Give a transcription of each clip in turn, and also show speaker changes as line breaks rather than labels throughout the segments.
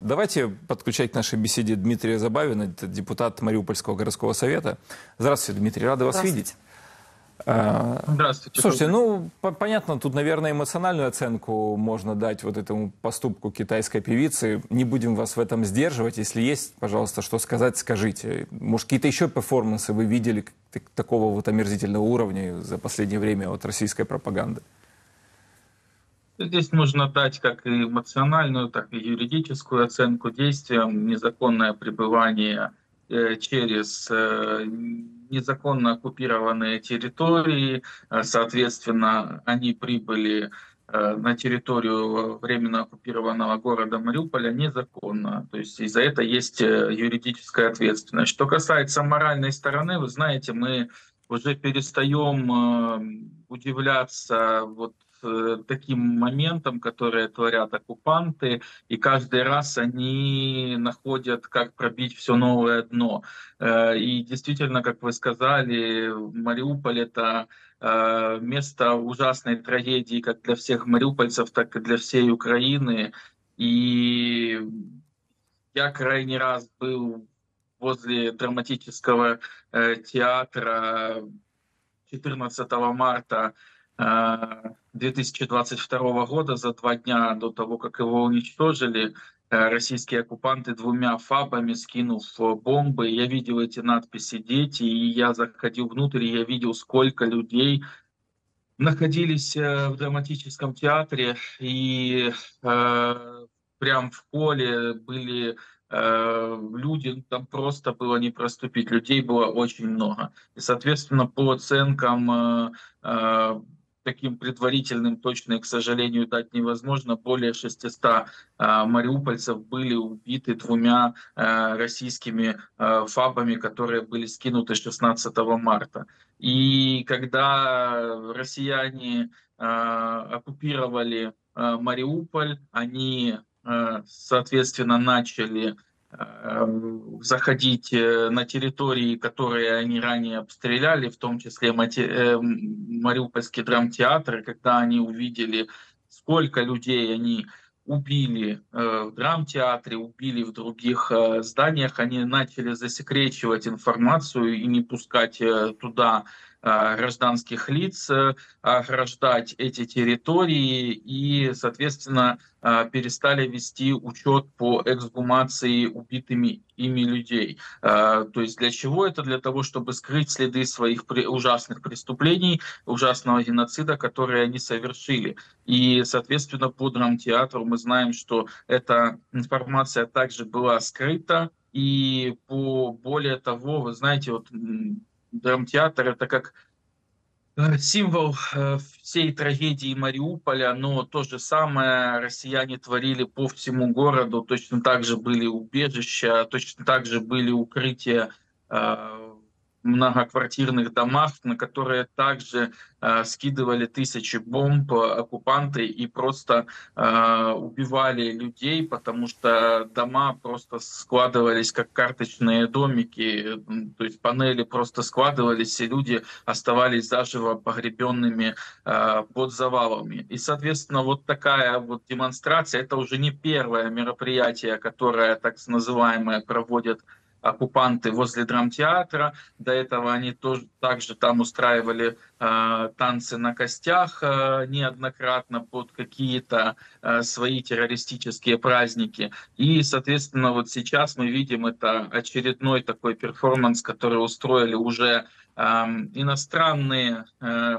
Давайте подключать к нашей беседе Дмитрия Забавина, это депутат Мариупольского городского совета. Здравствуйте, Дмитрий, рады вас видеть.
А, Здравствуйте.
Слушайте, ну, понятно, тут, наверное, эмоциональную оценку можно дать вот этому поступку китайской певицы. Не будем вас в этом сдерживать. Если есть, пожалуйста, что сказать, скажите. Может, какие-то еще перформансы вы видели такого вот омерзительного уровня за последнее время от российской пропаганды?
Здесь нужно дать как эмоциональную, так и юридическую оценку действиям. Незаконное пребывание э, через э, незаконно оккупированные территории. Э, соответственно, они прибыли на территорию временно оккупированного города Мариуполя незаконно. То есть из-за этого есть юридическая ответственность. Что касается моральной стороны, вы знаете, мы уже перестаем удивляться вот Э, таким моментом, которые творят оккупанты, и каждый раз они находят, как пробить все новое дно. Э, и действительно, как вы сказали, Мариуполь — это э, место ужасной трагедии как для всех мариупольцев, так и для всей Украины. И я крайний раз был возле драматического театра 14 марта 2022 года, за два дня до того, как его уничтожили, э, российские оккупанты двумя фабами, скинув бомбы. Я видел эти надписи «Дети», и я заходил внутрь, и я видел, сколько людей находились э, в драматическом театре, и э, прям в поле были э, люди, там просто было не проступить, людей было очень много. И, соответственно, по оценкам э, э таким предварительным точно, к сожалению, дать невозможно. Более 600 э, мариупольцев были убиты двумя э, российскими э, фабами, которые были скинуты 16 марта. И когда россияне оккупировали Мариуполь, они, соответственно, начали заходить э, на территории, которые они ранее обстреляли, в том числе э, Мариупольский драмтеатр, когда они увидели, сколько людей они убили э, в драмтеатре, убили в других зданиях, они начали засекречивать информацию и не пускать туда Э, гражданских лиц, э, ограждать эти территории и, соответственно, э, перестали вести учет по эксгумации убитыми ими людей. То есть для чего это? Для того, чтобы скрыть следы своих ужасных преступлений, ужасного геноцида, которые они совершили. И, соответственно, по драмтеатру мы знаем, что эта информация также была скрыта, и по более того, вы знаете, вот драмтеатр это как э, символ э, всей трагедии Мариуполя, но то же самое россияне творили по всему городу, точно так же были убежища, точно так же были укрытия э, многоквартирных домах, на которые также э, скидывали тысячи бомб оккупанты и просто э, убивали людей, потому что дома просто складывались как карточные домики, то есть панели просто складывались, и люди оставались заживо погребенными э, под завалами. И, соответственно, вот такая вот демонстрация, это уже не первое мероприятие, которое так называемое проводят оккупанты возле драмтеатра. До этого они тоже также там устраивали э, танцы на костях э, неоднократно под какие-то э, свои террористические праздники. И, соответственно, вот сейчас мы видим это очередной такой перформанс, который устроили уже э, иностранные, э,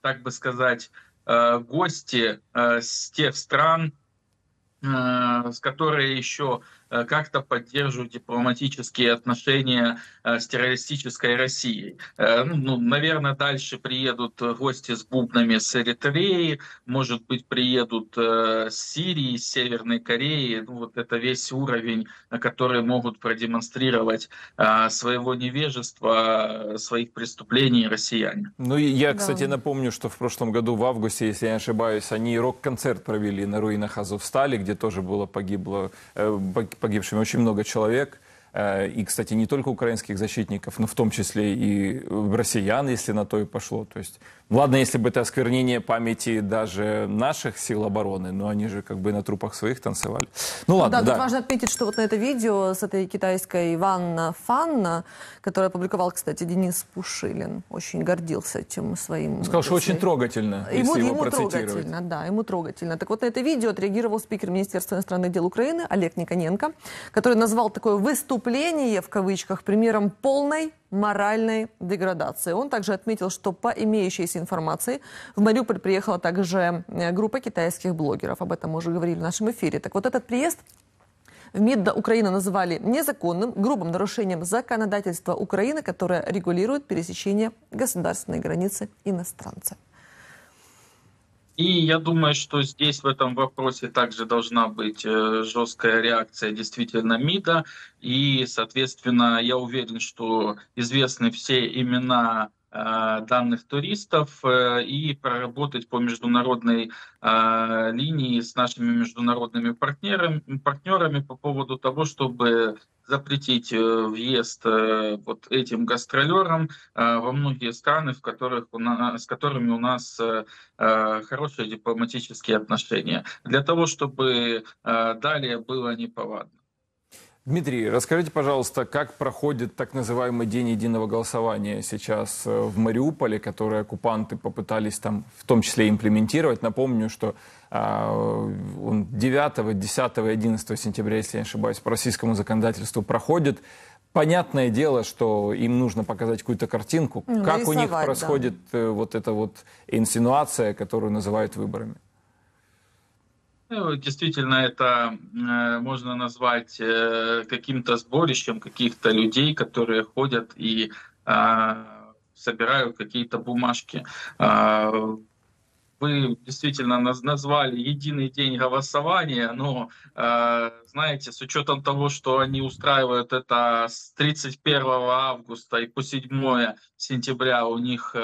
так бы сказать, э, гости э, с тех стран, э, с которые еще как-то поддерживают дипломатические отношения э, с террористической Россией. Э, ну, ну, наверное, дальше приедут гости с бубнами с Эритреи, может быть, приедут с Сирии, с Северной Кореи. Ну, вот это весь уровень, на который могут продемонстрировать своего невежества, своих преступлений россияне.
Ну, я, кстати, да. напомню, что в прошлом году, в августе, если я не ошибаюсь, они рок-концерт провели на руинах Азовстали, где тоже было погибло, погибшими очень много человек. Э, и, кстати, не только украинских защитников, но в том числе и россиян, если на то и пошло. То есть, ладно, если бы это осквернение памяти даже наших сил обороны, но они же как бы на трупах своих танцевали.
Ну ладно, да. да. Тут важно отметить, что вот на это видео с этой китайской Ванна Фанна, которое опубликовал, кстати, Денис Пушилин, очень гордился этим своим...
Сказал, что очень трогательно, ему, если его
ему трогательно, да, ему трогательно. Так вот на это видео отреагировал спикер Министерства иностранных дел Украины Олег Никоненко, который назвал такое выступление, в кавычках, примером полной моральной деградации. Он также отметил, что по имеющейся информации в Мариуполь приехала также э, группа китайских блогеров. Об этом мы уже говорили в нашем эфире. Так вот этот приезд в МИД Украины называли незаконным, грубым нарушением законодательства Украины, которое регулирует пересечение государственной границы иностранца.
И я думаю, что здесь в этом вопросе также должна быть э, жесткая реакция действительно МИДа. И, соответственно, я уверен, что известны все имена данных туристов э, и проработать по международной э, линии с нашими международными партнерами, партнерами по поводу того, чтобы запретить въезд вот этим гастролерам во многие страны, в которых у нас, с которыми у нас хорошие дипломатические отношения, для того, чтобы далее было неповадно.
Дмитрий, расскажите, пожалуйста, как проходит так называемый день единого голосования сейчас э, в Мариуполе, который оккупанты попытались там в том числе имплементировать. Напомню, что э, 9, 10 и 11 сентября, если я не ошибаюсь, по российскому законодательству проходит. Понятное дело, что им нужно показать какую-то картинку. Ну, как у них происходит да. Э, вот эта вот инсинуация, которую называют выборами?
Ну, действительно, это э, можно назвать э, каким-то сборищем каких-то людей, которые ходят и э, собирают какие-то бумажки. Э, вы действительно назвали единый день голосования, но, э, знаете, с учетом того, что они устраивают это с 31 августа и по 7 сентября у них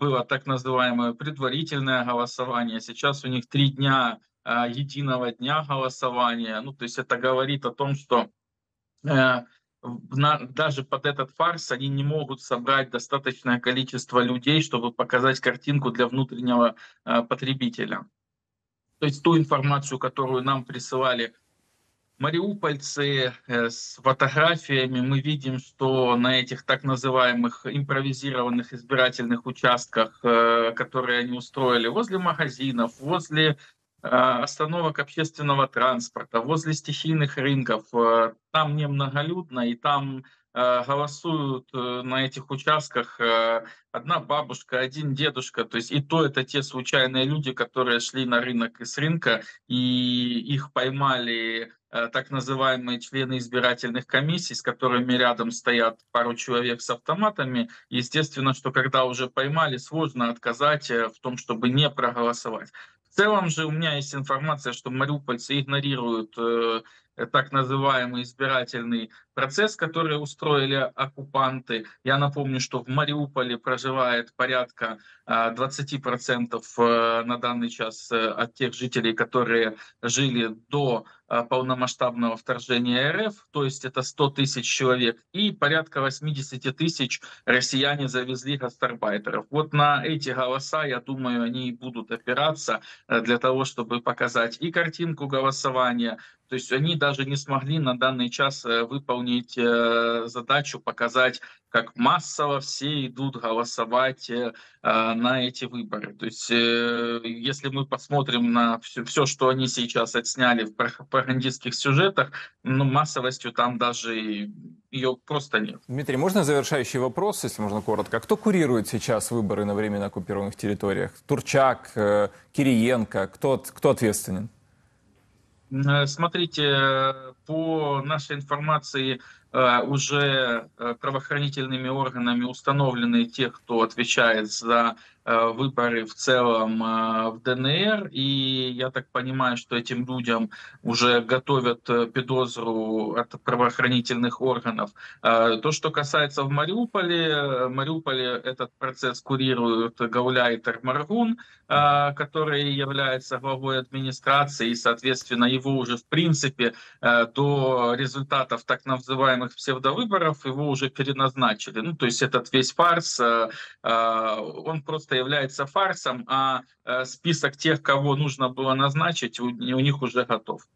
было так называемое предварительное голосование, сейчас у них три дня Э, единого дня голосования. Ну, то есть это говорит о том, что э, даже под этот фарс они не могут собрать достаточное количество людей, чтобы показать картинку для внутреннего э, потребителя. То есть ту информацию, которую нам присылали мариупольцы с фотографиями, мы видим, что на этих так называемых импровизированных избирательных участках, которые они устроили возле магазинов, возле остановок общественного транспорта, возле стихийных рынков. Э, там немноголюдно, и там э, голосуют на этих участках одна бабушка, один дедушка, то есть и то это те случайные люди, которые шли на рынок из рынка, и их поймали так называемые члены избирательных комиссий, с которыми рядом стоят пару человек с автоматами. Естественно, что когда уже поймали, сложно отказать в том, чтобы не проголосовать. В целом же у меня есть информация, что мариупольцы игнорируют э, так называемый избирательный процесс, который устроили оккупанты. Я напомню, что в Мариуполе проживает порядка 20% э, на данный час э, от тех жителей, которые жили до э, полномасштабного вторжения РФ, то есть это 100 тысяч человек, и порядка 80 тысяч россияне завезли гастарбайтеров. Вот на эти голоса, я думаю, они и будут опираться для того, чтобы показать и картинку голосования, то есть они даже не смогли на данный час выполнить задачу, показать как массово все идут голосовать э, на эти выборы. То есть, э, если мы посмотрим на все, все, что они сейчас отсняли в пропагандистских сюжетах, ну, массовостью там даже ее просто нет.
Дмитрий, можно завершающий вопрос, если можно коротко? Кто курирует сейчас выборы на временно оккупированных территориях? Турчак, э, Кириенко? Кто, кто ответственен?
Э, смотрите, э, по нашей информации, уже э, правоохранительными органами установлены те, кто отвечает за Э, выборы в целом э, в ДНР, и я так понимаю, что этим людям уже готовят э, подозру от правоохранительных органов. То, что касается в Мариуполе, в Мариуполе этот процесс курирует Гауляй Тармаргун, который является главой администрации, и, соответственно, его уже в принципе до результатов так называемых псевдовыборов его уже переназначили. Ну, то есть этот весь фарс, он просто является фарсом, а список тех, кого нужно было назначить, у них уже готов.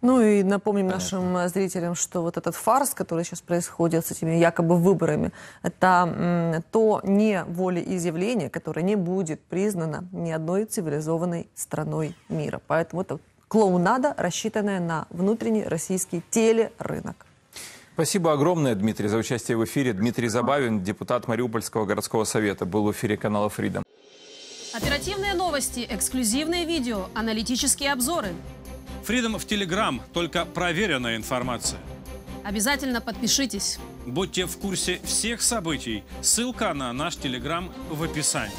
Ну и напомним Понятно. нашим зрителям, что вот этот фарс, который сейчас происходит с этими якобы выборами, это то не волеизъявление, которое не будет признано ни одной цивилизованной страной мира. Поэтому это клоунада, рассчитанная на внутренний российский телерынок.
Спасибо огромное, Дмитрий, за участие в эфире. Дмитрий Забавин, депутат Мариупольского городского совета, был в эфире канала Freedom.
Оперативные новости, эксклюзивные видео, аналитические обзоры.
Freedom в Телеграм, только проверенная информация.
Обязательно подпишитесь.
Будьте в курсе всех событий. Ссылка на наш Телеграм в описании.